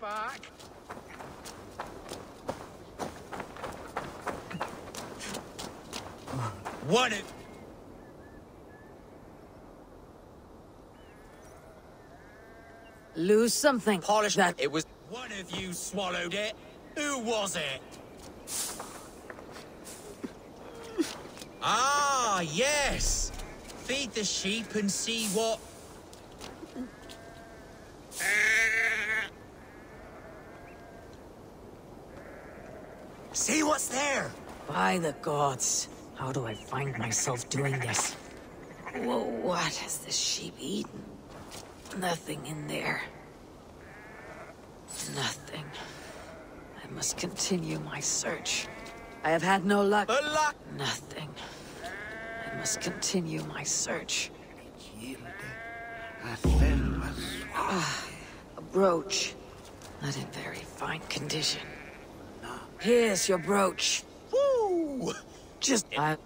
back. What if... Lose something. Polish that. It was... One of you swallowed it. Who was it? ah, yes. Feed the sheep and see what... See what's there? By the gods. How do I find myself doing this? Whoa, what has this sheep eaten? Nothing in there. Nothing. I must continue my search. I have had no luck. Luck... Nothing. I must continue my search. Ah, a brooch. Not in very fine condition. Here's your brooch. Woo! Just... I...